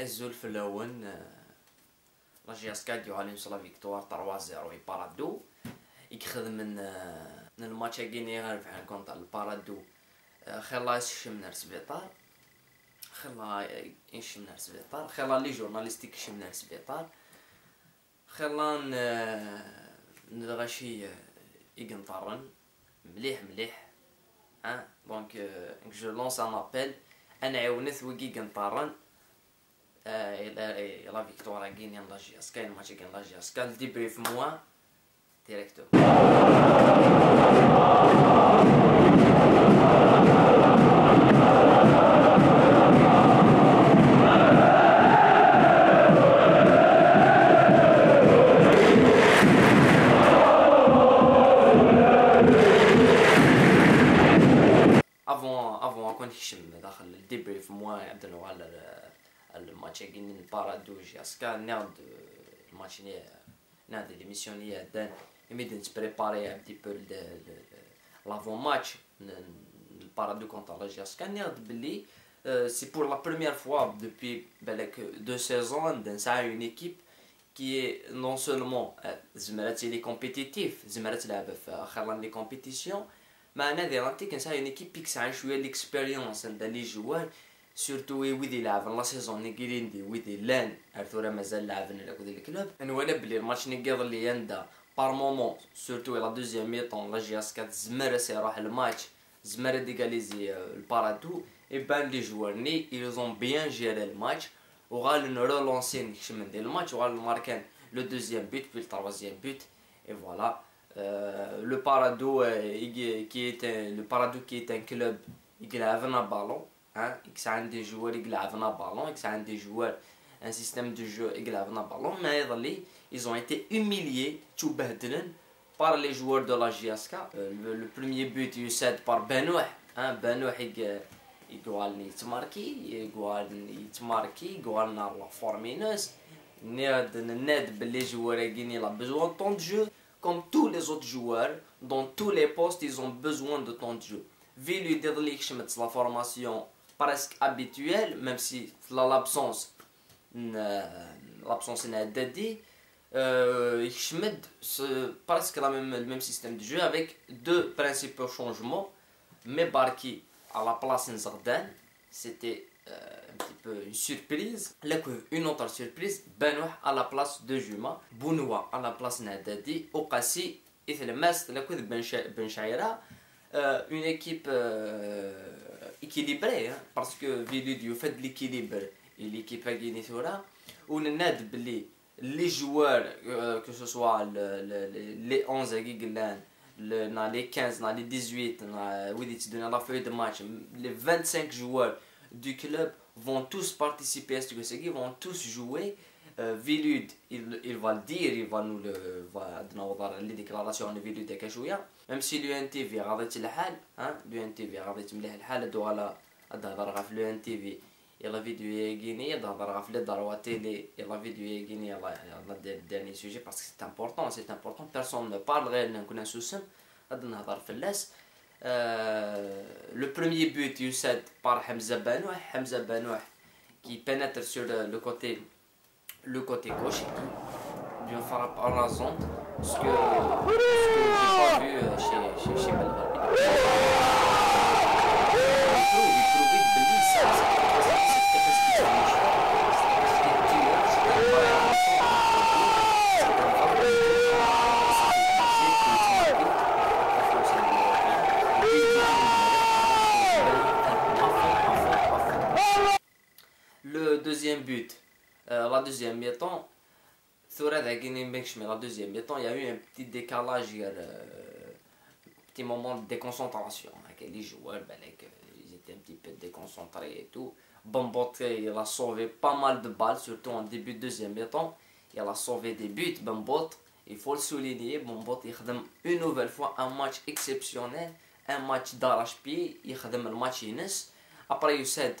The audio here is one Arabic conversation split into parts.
الزول في الأول لا جياسكا ديو عليهم لا فيكتوار 3 0 يبارادو يخدم من من الماتش كيني غير بحال كونتر البارادو. خلا يشمنا السبيطار خلا يشمنا السبيطار خلا لي جورناليست يشمنا السبيطار خلا نغشي يقنطرن. مليح مليح. ها؟ دونك جو لونس ان ابل أنا عاونت وكي قنطرن إلى لا فيكتوار غينيان لا جياسكا الماتش كان لا جياسكا ديبريف موا ديريكتو افون افون كون نحشم داخل الديبريف موا عندنا على le match est gagné par Adouj Yaska, n'a de match n'a de démissionné à Dan, e mais se préparer un petit peu l'avant-match, le paradou contre la Jaska. C'est pour la première fois depuis deux saisons dans ça une équipe qui est non seulement eh, Zemarat il est a fait les compétitions, mais on a une équipe qui a un chouette d'expérience dans les joueurs. سورتو ويدي لعبن لا سيزون نيكيلين دي ويدي لأن ارثورا مازال لعبن لك ودي الكلوب نوالا بلي الماتش نيكيض اللي يندا بار مومون سورتو لا دوزيام ميطون لا جياس كات زمر يروح الماتش زمر ديغاليزي البارادو. يبان لي جوار ني ايزون بيان جيري الماتش. وغال نرولونسي نكشم ديال الماتش وغال ماركان لو دوزيام بوت بي التروازيام بوت إي فوالا. لو بارادو كي لو بارادو كي un club يلعبنا بالون. hein, X a des joueurs qui un ballon, X a des joueurs un système de jeu qui un ballon, mais ils ont été humiliés, par les joueurs de la GSK. Euh, le, le, premier but il cède par Benoît, hein, Benoît il doit يتماركي يقول يتماركي يقول لا فورمينوس ناد ناد باللي جوار كيني لا besoin de temps de jeu comme tous les autres joueurs dans tous les postes ils ont besoin de temps de jeu vu lui dire لي شمت la formation presque habituel, même si l'absence l'absence est dédiée, euh, presque la même, le même système de jeu avec deux principaux changements. Mais Barki à la place Nzardan, c'était euh, un petit peu une surprise. Une autre surprise, Benoît à la place de Juma, Bounoua à la place Nadadi, Okasi, et le Mest, Ben Shaira, euh, une équipe. Euh, équilibré hein, parce que Viludio fait de l'équilibre et l'équipe a gagné sur là on aide les joueurs euh, que ce soit le, le, les 11 le, dans les 15 dans les 18 dans la feuille de match les 25 joueurs du club vont tous participer à ce que c'est vont tous jouer euh, Vilud il, il va le dire il va nous le va les déclarations de Vilud كشويه ميم سي لو ان تي في غاضيت الحال ها لو ان تي في غاضيت مليح الحال هادو على هضر غا في لو ان تي في يلا فيديو ياكيني هضر غا في لي داروا تيلي يلا فيديو ياكيني يلا يلا دير ديرني سوجي باسكو سي امبورطون سي امبورطون بيرسون نو بارل غير نكون نسوسم غادي نهضر Le premier but Youssef par Hamza Banouh. Hamza Banouh qui pénètre sur le, le, côté, le côté gauche et qui lui frappe arrasante. Ce que, ce que j'ai vu chez, chez, chez Belgrade. deuxième but, euh, la deuxième mi-temps, la deuxième mi-temps, il y a eu un petit décalage, un petit moment de déconcentration. Les joueurs, ben, euh, ils étaient un petit peu déconcentrés et tout. Bambote, il a sauvé pas mal de balles, surtout en début de deuxième mi-temps. Il a sauvé des buts, Il faut le souligner, Bambote, il fait une nouvelle fois un match exceptionnel, un match d'arrache-pied, il fait le match Inès. Après, il cède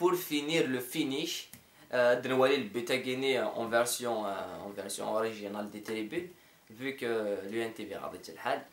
pour finir le finish euh, le Butagene euh, en version euh, en version originale des Télébubs vu que l'UNTV a le hal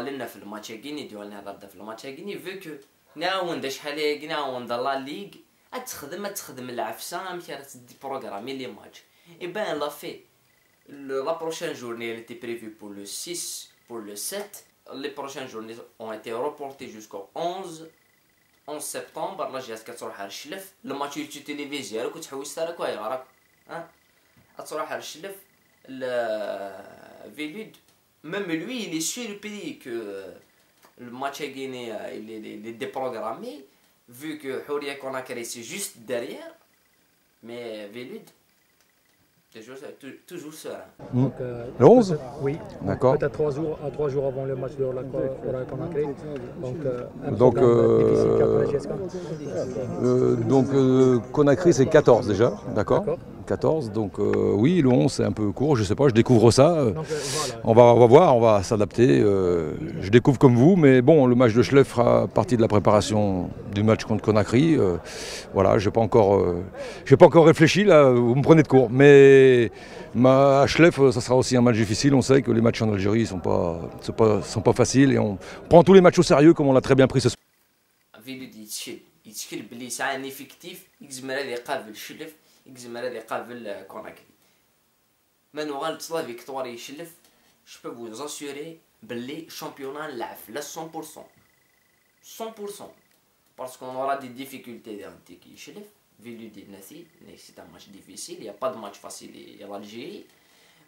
لنا في الماتش كيني ديال لنا في الماتش كيني فيكو نعاون شحال هاكي نعاون لا ليغ اتخدم أتخدم العفسة امشي تدي بروغرامي لي ماتش اي بان لا في لا بروشين جورني اللي تي بريفي بور لو 6 بور لو 7 لي بروشين جورني اون ايتي روبورتي جوسكو 11 11 سبتمبر لا جات كتروح على الشلف الماتش يوتيوب تيليفيزيون راك تحوس راك واي راك ها تروح على الشلف فيلود même lui, il est surpris que le match à Guinée il est, il est déprogrammé, vu que Houria Conakry c'est juste derrière. Mais Vélud, toujours, toujours serein. Donc, euh, le 11 Oui. D'accord. Peut-être trois jours, à trois jours avant le match de la Conakry. Donc, euh, donc, euh, euh, donc euh, Conakry c'est 14 déjà, d'accord 14. Donc euh, oui, le 11 c'est un peu court, je sais pas, je découvre ça. Euh, on, va, on va voir, on va s'adapter. Euh, je découvre comme vous, mais bon, le match de Schleff fera partie de la préparation du match contre Conakry. voilà, je n'ai pas, encore, pas encore réfléchi, là, vous me prenez de court. Mais ma, à Schleff, ça sera aussi un match difficile. On sait que les matchs en Algérie ne sont pas, sont, pas, sont pas faciles et on prend tous les matchs au sérieux comme on l'a très bien pris ce soir. يقزم هذا يقابل كوناكري من غال تصلا فيكتوار يشلف. جو بو فوز اسيوري بلي شامبيونا نلعب لا 100% 100% باسكو اون اورا دي ديفيكولتي ديال كي يشلف. فيلو دي ناسي سي ان ماتش ديفيسيل يا با دو ماتش فاسيل يا الجيري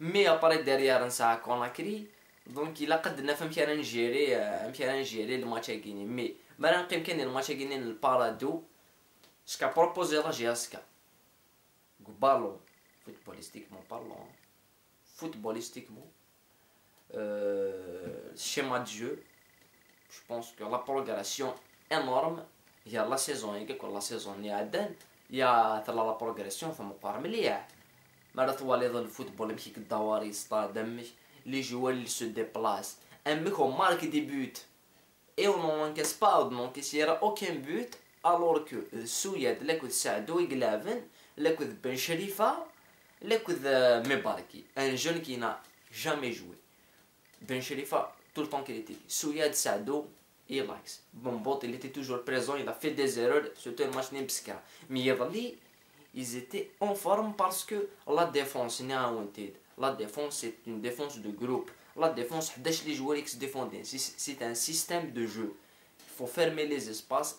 مي اباري ديريار نساع كوناكري دونك الا قدنا فهمتي أنا نجيري فهمتي أنا نجيري الماتش كيني مي ما نقيم كاين الماتش كيني البارادو سكا بروبوزي لا ballon, footballistiquement parlant, footballistiquement, euh, schéma de jeu, je pense que la progression énorme, il y a la saison, il y a la saison, il y a il y a la progression, ثم مقارنة مليح مرة طوال الفوتبول يمشي كالدوار يصطاد les joueurs ils se déplacent un mec on marque des buts et on n'encaisse pas on n'encaisse aucun but alors que السويد لك تساعدو يقلابن l'akud Ben Sharifa, l'akud Mebarki, un jeune qui n'a jamais joué. Ben Sharifa, tout le temps qu'il était. Souyad Sado, et relax. Bombot, il était toujours présent, il a fait des erreurs, surtout le match Nibska. Mais Yavali, ils étaient en forme parce que la défense n'est pas wanted. La défense, c'est une défense de groupe. La défense, les joueurs qui se défendaient. C'est un système de jeu. Il faut fermer les espaces,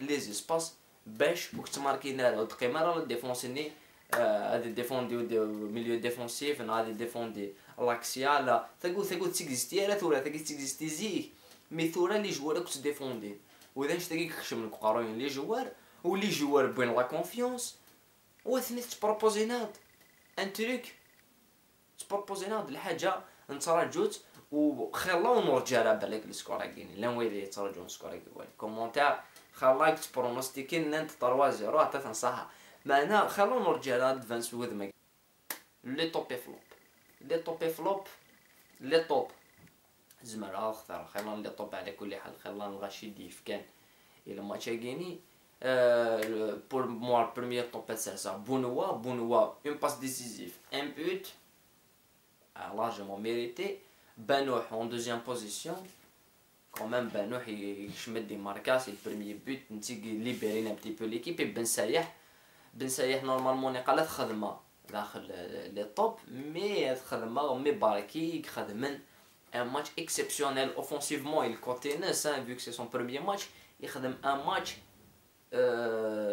les espaces باش وقت تماركينا دقيقه راه ديفونسيني هادي ديفوندي ميليو ديفونسيف غادي ديفوندي لاكسيا لا. ثقو ثقو تيكزيستي راه ثورا ثقو تيكزيستي زيك. مي ثورا لي جوار كنت ديفوندي وإذا نشتاقي خشم القراين لي جوار ولي جوار بوين لا كونفيونس وثني تبروبوزي ناض ان تريك تبروبوزي ناض الحاجة نتراجوت وخير ونرجع على بالك السكور لا ويلي يتراجعون السكور كاين كومونتير خلاك تبرونوستيكي نانت 3 0 حتى تنصحها. معنا خلو نرجع لهاد فانس وذ لي توب فلوب. لي توب فلوب لي توب. زمر اختار. خلينا لي توب على كل حال. خلينا نغشي ديف كان. إلى ما تشاغيني بور موا البريمير توب سا بونوا بونوا. اون باس ديسيزيف ان بوت largement mérité Banouh en deuxième position. Quand même Banouh يشمد دي ماركا سي البريمي بوت نتي ليبيرين ان بتي بو ليكيب بن سايح بن سايح نورمالمون قالت خدمه داخل لي توب مي خدمه مي باركي خدمن ان ماتش اكسبسيونيل اوفونسيفمون il continue ça vu que c'est son premier match يخدم ان ماتش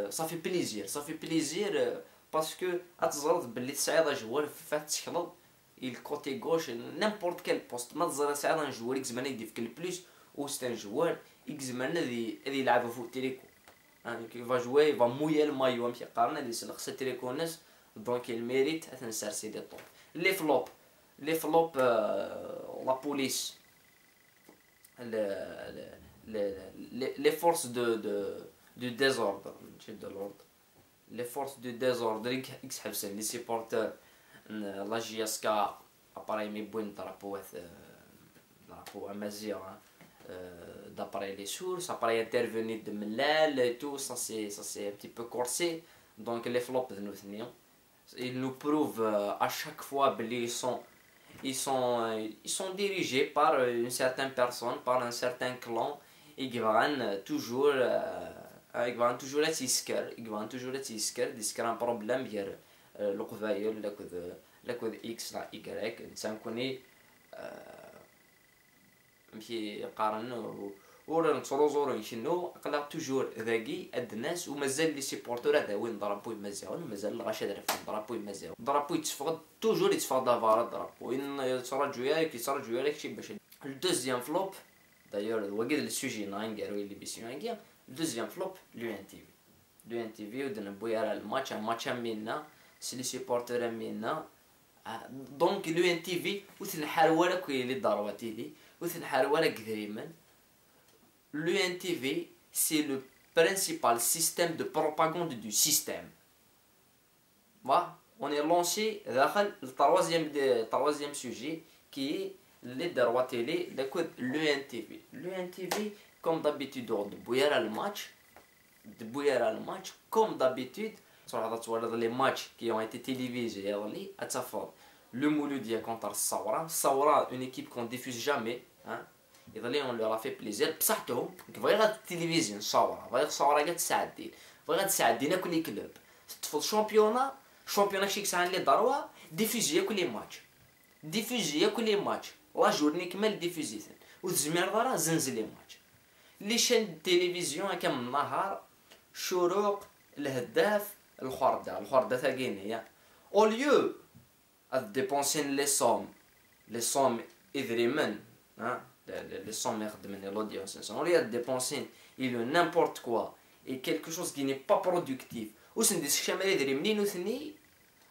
صافي بليزير صافي بليزير باسكو أتزرد باللي تسعيد جوار فات تشكلط il côté gauche n'importe quel poste ما ساعات ان جوار يكزمنا يدي في كل بلوس أو ستان جوار يكزمنا ذي ذي يلعب فوق تريكو يعني كي فا جوي فا مويا المايو مشي قارنا اللي سلخ تريكو الناس دونك الميريت اثن سارسي دي طوب لي فلوب لي فلوب لا بوليس. لي فورس دو دو دو ديزوردر ماشي دو لوردر لي فورس دو ديزوردر يكسحب لي سيبورتور لا جي اس كا اباري مي بوين درابو درابو امازيغ d'après les sources, après intervenir de Mellal et tout, ça c'est un petit peu corsé. Donc les flops de nous ils nous prouvent à chaque fois qu'ils sont, ils sont, ils sont dirigés par une certaine personne, par un certain clan, et ils vont toujours, ils vont toujours être iskar, ils vont toujours être iskar, ils un problème, il y a le la code X, la Y, ça connaît, مشي يقارن ورا نتروزورو نشنو قلق توجور ذاكي الناس ومازال لي سيبورتور هذا وين ضربوي مزيان مازال الغاشا درا فين ضربوي مزيان ضربوي يتفقد توجور يتفقد دافار ضربو وين يتراجعو ياك يتراجعو ياك شي باش الدوزيام فلوب دايور هو كيد السوجي ناين قالوا لي بيسيون هكيا الدوزيام فلوب لو ان تي في. لو ان تي في ودنا بويا الماتش الماتش مينا سي لي سيبورتور مينا. دونك لو ان تي في الحال ولا كوي لي ضرباتي لي L'UNTV, c'est le principal système de propagande du système. Voilà. On est lancé dans le troisième, sujet qui est les droits télé, l'UNTV. L'UNTV, comme d'habitude, on débrouillera le match. Débrouillera le match, comme d'habitude. Sur les matchs qui ont été télévisés, à sa forme. Le Mouloudia contre Saura. Saura, une équipe qu'on diffuse jamais. Hein, يظل on leur a fait plaisir. بصحتهم بغي غاد التلفزيون صورة بغي صورة قد تساعدين بغي غاد تساعدين كل كلوب تفض شامبيونا شامبيونا شيك ساعة لي ضروا ديفوزيا كل ماتش ديفوزيا كل ماتش لا جورني كمال ديفوزيتن وتزمير ضرا زنزل لي ماتش لي شان التلفزيون هكا من النهار شروق الهداف الخردة الخردة ثاقين هي اوليو ديبونسين لي صوم لي صوم إذريمن ها le, son merde de l'audience. On lui a dépensé il n'importe quoi et quelque chose qui n'est pas productif. Ou c'est des chemins de l'imni nous ni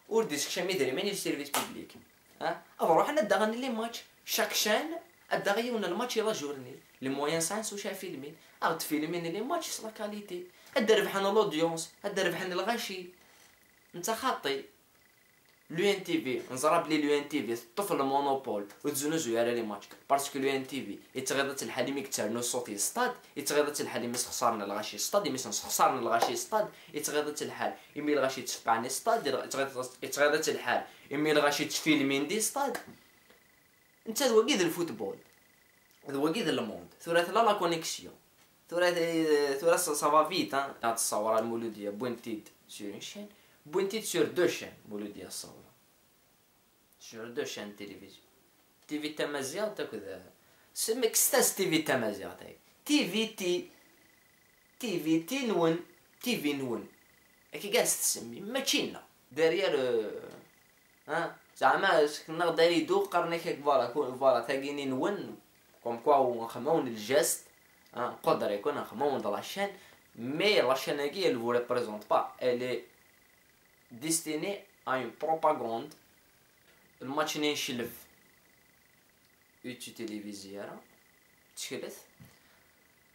ou des chemins de l'imni service public. Hein? Alors on a d'agrandir les matchs. Chaque chaîne a d'agrandir le match la journée. Les moyens sans ou chez filmer. Alors de filmer les matchs c'est la qualité. الدرب حنا l'audience, الدرب حنا الغشي. انت خاطي لو ان تي في نزرب لي لو ان تي في طفل مونوبول وتزنوزو على لي ماتش باسكو لو ان تي في يتغيضت الحليم يكترنو الصوت يصطاد يتغيضت الحال يمس خسرنا الغاشي يصطاد يمس خسرنا الغاشي يصطاد يتغيضت الحال يمي الغاشي يتفعني يصطاد يتغيضت الحال يمي الغاشي تفيلمين دي يصطاد انت ذوقيد الفوتبول ذوقيد الموند ثلاث لا لا كونيكسيون ثلاث ثلاث سافا فيت ها تصور المولوديه بوينتيد سور شين بوينتيد سور دو شين مولوديه الصور sur deux chaînes télévision TV تمازيغ تاكد سمك ستاس تي في تمازيغ تاك تي في تي تي في تي نون تي في نون هكي كاع تسمي ماشي لنا ها زعما نقدر يدو قرني هيك فوالا فوالا تاكيني نون كوم كوا نخمون الجاست ها قدر يكون نخمون لا شين مي لا شين هاكي elle vous elle est destinée à une propagande الماتش نشلف يوتي تيليفزيون تشكلت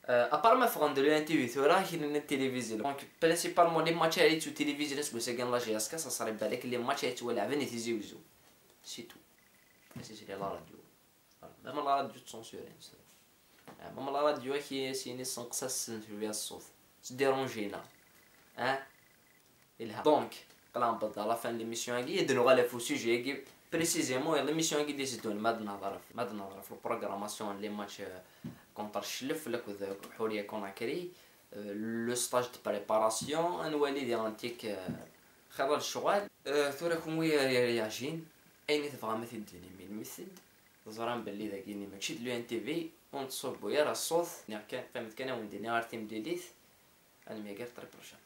ابار ما فغان دو ان تي في ثورا كاين التلفزيون دونك برينسيبالمون لي ماتش اللي تو تيليفزيون اسمو ساكن لا جي اس كا صاري بالك لي ماتش اللي تولعبن يتيزيوزو سي تو سي لا راديو ميم لا راديو تسونسورين ميم لا راديو كي سيني سنقصاص فيها الصوت تديرونجينا ها دونك قلام بدا لا فان ليميسيون هاكي يدنو غالا فو سوجي هاكي بريسيزيمون l'émission qui décide ما النهضره ما النهضره في البروغراماسيون لي ماتش كونتر الشلف ولا حوريه كوناكري لو ستاج دو بريباراسيون نولي دي انتيك خير الشغل ثورا كون ويا رياجين اين تبغى مثل ديني من مثل زران بلي ذاكيني ماشي دلو ان تي في ونتصوب يا راه الصوت كان فهمت كان وين ديني ارتيم ديليث أنا ميغير طري بروشان